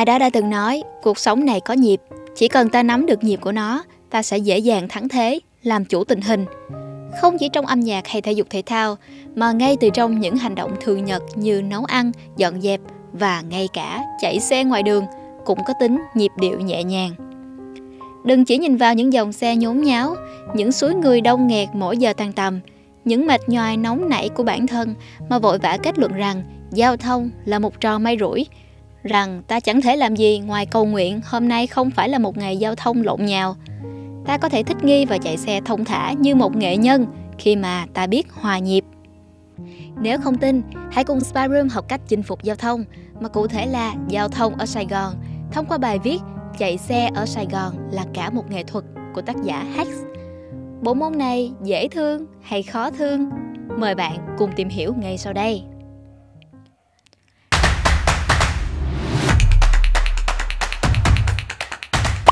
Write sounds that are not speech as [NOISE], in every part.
Ai đó đã từng nói, cuộc sống này có nhịp, chỉ cần ta nắm được nhịp của nó, ta sẽ dễ dàng thắng thế, làm chủ tình hình. Không chỉ trong âm nhạc hay thể dục thể thao, mà ngay từ trong những hành động thường nhật như nấu ăn, dọn dẹp và ngay cả chạy xe ngoài đường cũng có tính nhịp điệu nhẹ nhàng. Đừng chỉ nhìn vào những dòng xe nhốn nháo, những suối người đông nghẹt mỗi giờ tan tầm, những mệt nhoài nóng nảy của bản thân mà vội vã kết luận rằng giao thông là một trò may rủi, rằng ta chẳng thể làm gì ngoài cầu nguyện hôm nay không phải là một ngày giao thông lộn nhào. Ta có thể thích nghi và chạy xe thông thả như một nghệ nhân khi mà ta biết hòa nhịp. Nếu không tin, hãy cùng Spyroom học cách chinh phục giao thông, mà cụ thể là giao thông ở Sài Gòn, thông qua bài viết Chạy xe ở Sài Gòn là cả một nghệ thuật của tác giả Hex. Bộ môn này dễ thương hay khó thương? Mời bạn cùng tìm hiểu ngay sau đây.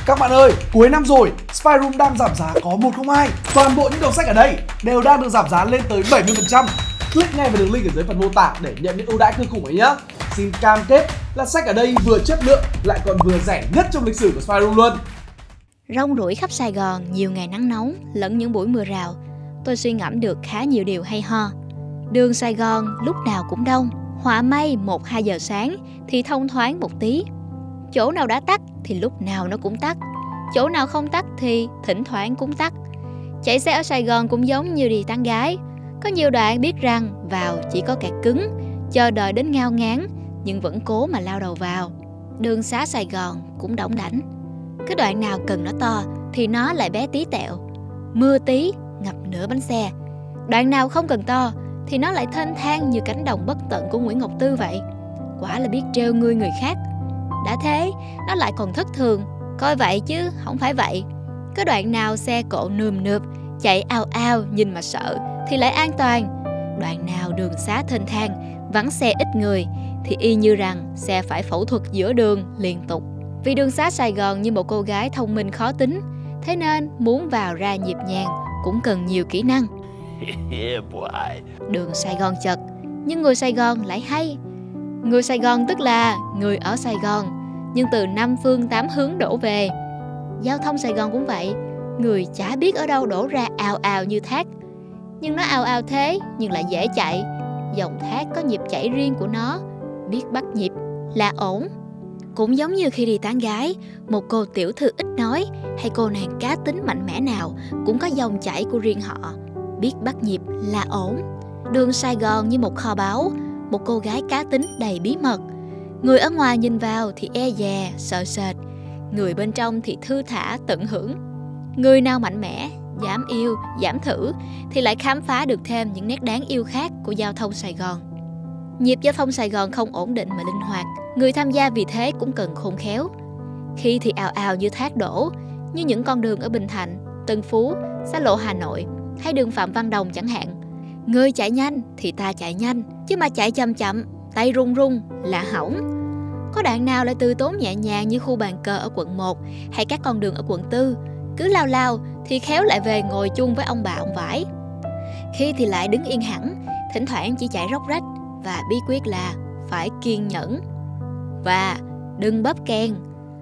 Các bạn ơi, cuối năm rồi, Spyroom đang giảm giá có 102. Toàn bộ những đầu sách ở đây đều đang được giảm giá lên tới 70%. Click ngay vào đường link ở dưới phần mô tả để nhận những ưu đãi kinh khủng ấy nhé. Xin cam kết là sách ở đây vừa chất lượng lại còn vừa rẻ nhất trong lịch sử của Spyroom luôn. Rong ruổi khắp Sài Gòn nhiều ngày nắng nóng lẫn những buổi mưa rào, tôi suy ngẫm được khá nhiều điều hay ho. Đường Sài Gòn lúc nào cũng đông, họa may 1-2 giờ sáng thì thông thoáng một tí. Chỗ nào đã tắt thì lúc nào nó cũng tắt, chỗ nào không tắt thì thỉnh thoảng cũng tắt. Chạy xe ở Sài Gòn cũng giống như đi tán gái, có nhiều đoạn biết rằng vào chỉ có kẹt cứng, chờ đợi đến ngao ngán nhưng vẫn cố mà lao đầu vào. Đường xá Sài Gòn cũng đỏng đảnh. Cái đoạn nào cần nó to thì nó lại bé tí tẹo. Mưa tí, ngập nửa bánh xe. Đoạn nào không cần to thì nó lại thênh thang như cánh đồng bất tận của Nguyễn Ngọc Tư vậy. Quả là biết trêu ngươi người khác. Đã thế, nó lại còn thất thường. Coi vậy chứ, không phải vậy. Cái đoạn nào xe cộ nườm nượp, chạy ao ao nhìn mà sợ thì lại an toàn. Đoạn nào đường xá thênh thang, vắng xe ít người thì y như rằng xe phải phẫu thuật giữa đường liên tục. Vì đường xá Sài Gòn như một cô gái thông minh khó tính, thế nên muốn vào ra nhịp nhàng cũng cần nhiều kỹ năng. [LAUGHS] Đường Sài Gòn chật, nhưng người Sài Gòn lại hay. Người Sài Gòn tức là người ở Sài Gòn, nhưng từ năm phương tám hướng đổ về. Giao thông Sài Gòn cũng vậy, người chả biết ở đâu đổ ra ào ào như thác. Nhưng nó ào ào thế, nhưng lại dễ chạy. Dòng thác có nhịp chảy riêng của nó, biết bắt nhịp là ổn. Cũng giống như khi đi tán gái, một cô tiểu thư ít nói hay cô nàng cá tính mạnh mẽ nào cũng có dòng chảy của riêng họ. Biết bắt nhịp là ổn. Đường Sài Gòn như một kho báu, một cô gái cá tính đầy bí mật. Người ở ngoài nhìn vào thì e dè, sợ sệt. Người bên trong thì thư thả, tận hưởng. Người nào mạnh mẽ, dám yêu, dám thử thì lại khám phá được thêm những nét đáng yêu khác của giao thông Sài Gòn. Nhịp giao thông Sài Gòn không ổn định mà linh hoạt, người tham gia vì thế cũng cần khôn khéo. Khi thì ào ào như thác đổ, như những con đường ở Bình Thạnh, Tân Phú, xa lộ Hà Nội hay đường Phạm Văn Đồng chẳng hạn. Người chạy nhanh thì ta chạy nhanh, chứ mà chạy chậm chậm, tay run run là hỏng. Có đoạn nào lại từ tốn nhẹ nhàng như khu bàn cờ ở quận 1 hay các con đường ở quận 4, cứ lao lao thì khéo lại về ngồi chung với ông bà ông vải. Khi thì lại đứng yên hẳn, thỉnh thoảng chỉ chạy róc rách và bí quyết là phải kiên nhẫn. Và đừng bóp kèn.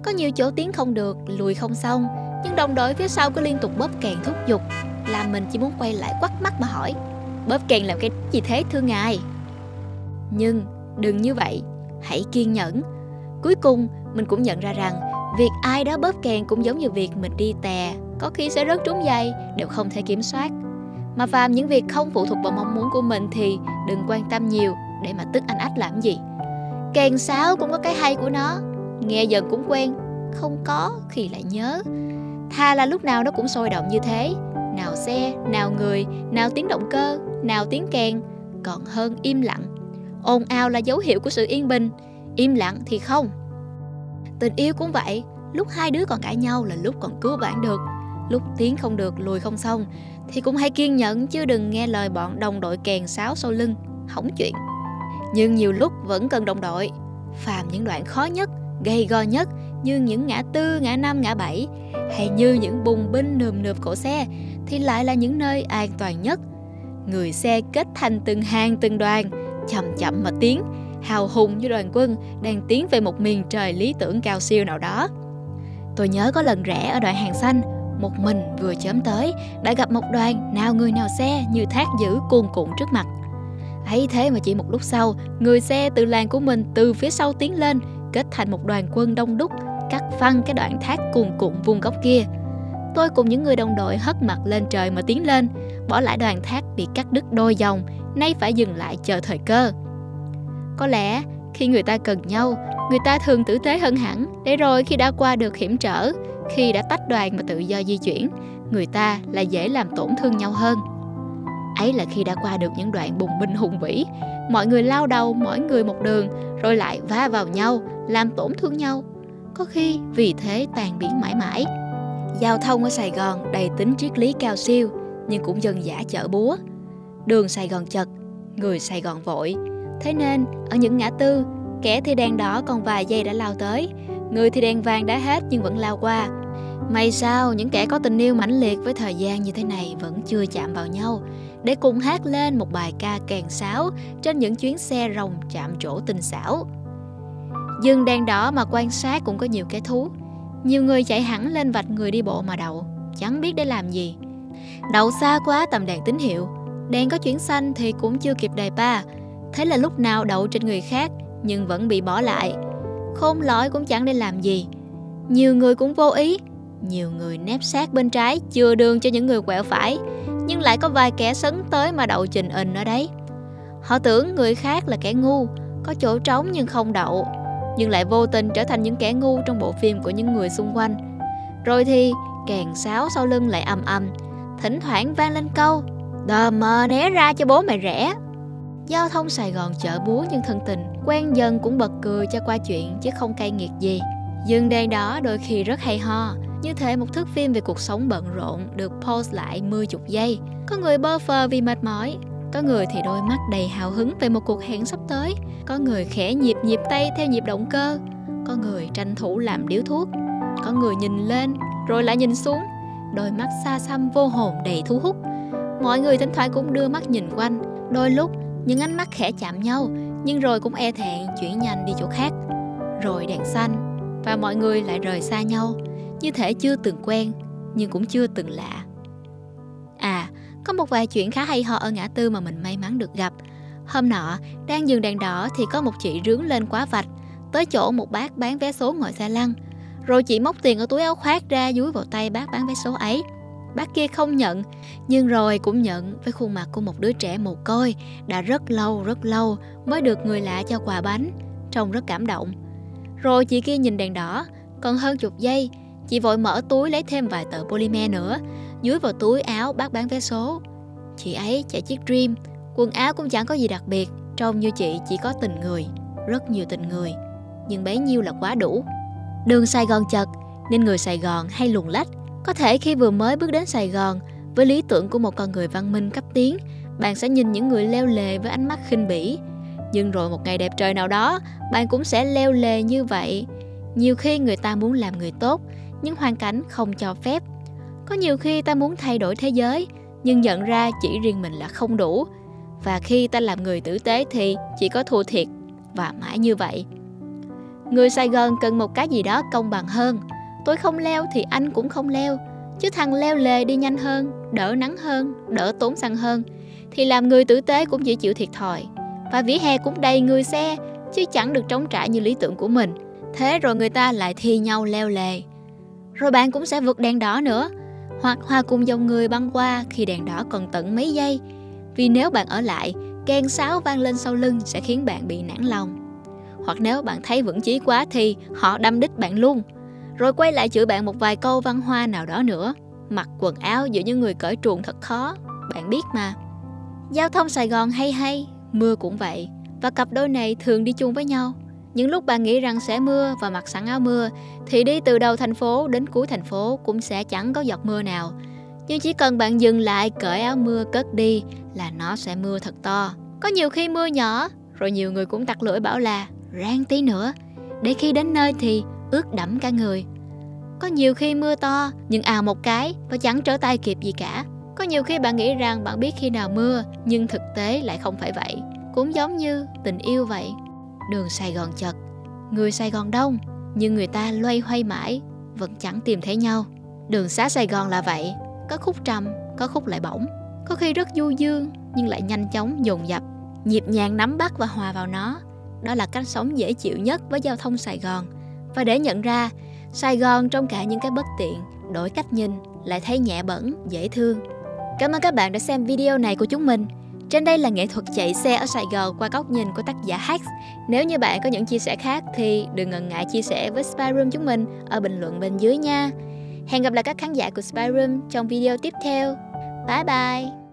Có nhiều chỗ tiến không được, lùi không xong, nhưng đồng đội phía sau cứ liên tục bóp kèn thúc giục, làm mình chỉ muốn quay lại quắt mắt mà hỏi, bóp kèn làm cái gì thế thưa ngài? Nhưng đừng như vậy, hãy kiên nhẫn. Cuối cùng mình cũng nhận ra rằng việc ai đó bóp kèn cũng giống như việc mình đi tè, có khi sẽ rớt trúng dây đều không thể kiểm soát. Mà phàm những việc không phụ thuộc vào mong muốn của mình thì đừng quan tâm nhiều để mà tức anh ách làm gì. Kèn sáo cũng có cái hay của nó. Nghe dần cũng quen. Không có thì lại nhớ. Thà là lúc nào nó cũng sôi động như thế. Nào xe nào người nào tiếng động cơ nào tiếng kèn. Còn hơn im lặng ồn ào là dấu hiệu của sự yên bình, im lặng thì không. Tình yêu cũng vậy, lúc hai đứa còn cãi nhau là lúc còn cứu vãn được, lúc tiến không được, lùi không xong, thì cũng hãy kiên nhẫn chứ đừng nghe lời bọn đồng đội kèn sáo sau lưng, hỏng chuyện. Nhưng nhiều lúc vẫn cần đồng đội, phàm những đoạn khó nhất gây go nhất, như những ngã tư, ngã năm, ngã bảy, hay như những bùng binh nườm nượp cổ xe, thì lại là những nơi an toàn nhất. Người xe kết thành từng hàng, từng đoàn chậm chậm mà tiến hào hùng như đoàn quân đang tiến về một miền trời lý tưởng cao siêu nào đó. Tôi nhớ có lần rẽ ở đoạn hàng xanh, một mình vừa chớm tới đã gặp một đoàn nào người nào xe như thác dữ cuồn cuộn trước mặt. ấy thế mà chỉ một lúc sau, người xe từ làng của mình từ phía sau tiến lên, kết thành một đoàn quân đông đúc, cắt phăng cái đoạn thác cuồn cuộn vuông góc kia. Tôi cùng những người đồng đội hất mặt lên trời mà tiến lên, bỏ lại đoàn thác bị cắt đứt đôi dòng, nay phải dừng lại chờ thời cơ. Có lẽ khi người ta cần nhau, người ta thường tử tế hơn hẳn, để rồi khi đã qua được hiểm trở, khi đã tách đoàn mà tự do di chuyển, người ta lại dễ làm tổn thương nhau hơn. Ấy là khi đã qua được những đoạn bùng binh hùng vĩ, mọi người lao đầu mỗi người một đường, rồi lại va vào nhau, làm tổn thương nhau. Có khi vì thế tàn biến mãi mãi. Giao thông ở Sài Gòn đầy tính triết lý cao siêu, nhưng cũng dần giả chở búa. Đường Sài Gòn chật, người Sài Gòn vội. Thế nên, ở những ngã tư, kẻ thì đèn đỏ còn vài giây đã lao tới, người thì đèn vàng đã hết nhưng vẫn lao qua. May sao những kẻ có tình yêu mãnh liệt với thời gian như thế này vẫn chưa chạm vào nhau để cùng hát lên một bài ca kèn sáo trên những chuyến xe rồng chạm trổ tình xảo. Dừng đèn đỏ mà quan sát cũng có nhiều cái thú. Nhiều người chạy hẳn lên vạch người đi bộ mà đậu, chẳng biết để làm gì. Đậu xa quá tầm đèn tín hiệu, đèn có chuyển xanh thì cũng chưa kịp đài ba. Thế là lúc nào đậu trên người khác nhưng vẫn bị bỏ lại. Khôn lỏi cũng chẳng để làm gì. Nhiều người cũng vô ý, nhiều người nép sát bên trái chừa đường cho những người quẹo phải, nhưng lại có vài kẻ sấn tới mà đậu trình in ở đấy. Họ tưởng người khác là kẻ ngu, có chỗ trống nhưng không đậu, nhưng lại vô tình trở thành những kẻ ngu trong bộ phim của những người xung quanh. Rồi thì càng sáo sau lưng lại âm âm, thỉnh thoảng vang lên câu Đờ mờ né ra cho bố mày rẻ. Giao thông Sài Gòn chợ búa nhưng thân tình, Quen dân cũng bật cười cho qua chuyện chứ không cay nghiệt gì. Dừng đèn đó đôi khi rất hay ho. Như thể một thước phim về cuộc sống bận rộn Được pause lại mười chục giây. Có người bơ phờ vì mệt mỏi, Có người thì đôi mắt đầy hào hứng về một cuộc hẹn sắp tới. Có người khẽ nhịp nhịp tay theo nhịp động cơ. Có người tranh thủ làm điếu thuốc. Có người nhìn lên, rồi lại nhìn xuống. Đôi mắt xa xăm vô hồn đầy thu hút. Mọi người thỉnh thoảng cũng đưa mắt nhìn quanh. Đôi lúc, những ánh mắt khẽ chạm nhau, Nhưng rồi cũng e thẹn chuyển nhanh đi chỗ khác. Rồi đèn xanh, Và mọi người lại rời xa nhau. Như thể chưa từng quen, Nhưng cũng chưa từng lạ. À có một vài chuyện khá hay ho ở ngã tư mà mình may mắn được gặp. Hôm nọ, đang dừng đèn đỏ Thì có một chị rướng lên quá vạch, Tới chỗ một bác bán vé số ngồi xe lăn. Rồi chị móc tiền ở túi áo khoác ra dúi vào tay bác bán vé số ấy. Bác kia không nhận, nhưng rồi cũng nhận với khuôn mặt của một đứa trẻ mồ côi đã rất lâu rất lâu mới được người lạ cho quà bánh, trông rất cảm động. Rồi chị kia nhìn đèn đỏ, còn hơn chục giây, chị vội mở túi lấy thêm vài tờ polymer nữa, dưới vào túi áo bác bán vé số. Chị ấy chạy chiếc Dream, quần áo cũng chẳng có gì đặc biệt, trông như chị chỉ có tình người, rất nhiều tình người, nhưng bấy nhiêu là quá đủ. Đường Sài Gòn chật, nên người Sài Gòn hay luồn lách có thể khi vừa mới bước đến Sài Gòn, với lý tưởng của một con người văn minh cấp tiến, bạn sẽ nhìn những người leo lề với ánh mắt khinh bỉ. Nhưng rồi một ngày đẹp trời nào đó, bạn cũng sẽ leo lề như vậy. Nhiều khi người ta muốn làm người tốt, nhưng hoàn cảnh không cho phép. Có nhiều khi ta muốn thay đổi thế giới, nhưng nhận ra chỉ riêng mình là không đủ. Và khi ta làm người tử tế thì chỉ có thua thiệt, và mãi như vậy. Người Sài Gòn cần một cái gì đó công bằng hơn – tôi không leo thì anh cũng không leo. Chứ thằng leo lề đi nhanh hơn, đỡ nắng hơn, đỡ tốn xăng hơn. Thì làm người tử tế cũng chỉ chịu thiệt thòi. Và vỉa hè cũng đầy người xe, chứ chẳng được trống trải như lý tưởng của mình. Thế rồi người ta lại thi nhau leo lề. Rồi bạn cũng sẽ vượt đèn đỏ nữa. Hoặc hòa cùng dòng người băng qua khi đèn đỏ còn tận mấy giây. Vì nếu bạn ở lại kèn sáo vang lên sau lưng sẽ khiến bạn bị nản lòng. Hoặc nếu bạn thấy vững chí quá thì họ đâm đích bạn luôn rồi quay lại chửi bạn một vài câu văn hoa nào đó nữa. Mặc quần áo giữa những người cởi truồng thật khó, bạn biết mà. Giao thông Sài Gòn hay hay, mưa cũng vậy, và cặp đôi này thường đi chung với nhau. Những lúc bạn nghĩ rằng sẽ mưa và mặc sẵn áo mưa, thì đi từ đầu thành phố đến cuối thành phố cũng sẽ chẳng có giọt mưa nào. Nhưng chỉ cần bạn dừng lại cởi áo mưa cất đi là nó sẽ mưa thật to. Có nhiều khi mưa nhỏ, rồi nhiều người cũng tặc lưỡi bảo là rang tí nữa, để khi đến nơi thì ướt đẫm cả người. Có nhiều khi mưa to nhưng ào một cái và chẳng trở tay kịp gì cả. Có nhiều khi bạn nghĩ rằng bạn biết khi nào mưa nhưng thực tế lại không phải vậy. Cũng giống như tình yêu vậy. đường Sài Gòn chật, người Sài Gòn đông, nhưng người ta loay hoay mãi, vẫn chẳng tìm thấy nhau. Đường xá Sài Gòn là vậy, có khúc trầm, có khúc lại bổng, có khi rất du dương nhưng lại nhanh chóng dồn dập, nhịp nhàng nắm bắt và hòa vào nó. Đó là cách sống dễ chịu nhất với giao thông Sài Gòn. Và để nhận ra, Sài Gòn trong cả những cái bất tiện, đổi cách nhìn lại thấy nhẹ bẩn, dễ thương. Cảm ơn các bạn đã xem video này của chúng mình. Trên đây là nghệ thuật chạy xe ở Sài Gòn qua góc nhìn của tác giả Hax. Nếu như bạn có những chia sẻ khác thì đừng ngần ngại chia sẻ với Spy Room chúng mình ở bình luận bên dưới nha. Hẹn gặp lại các khán giả của Spy Room trong video tiếp theo. Bye bye!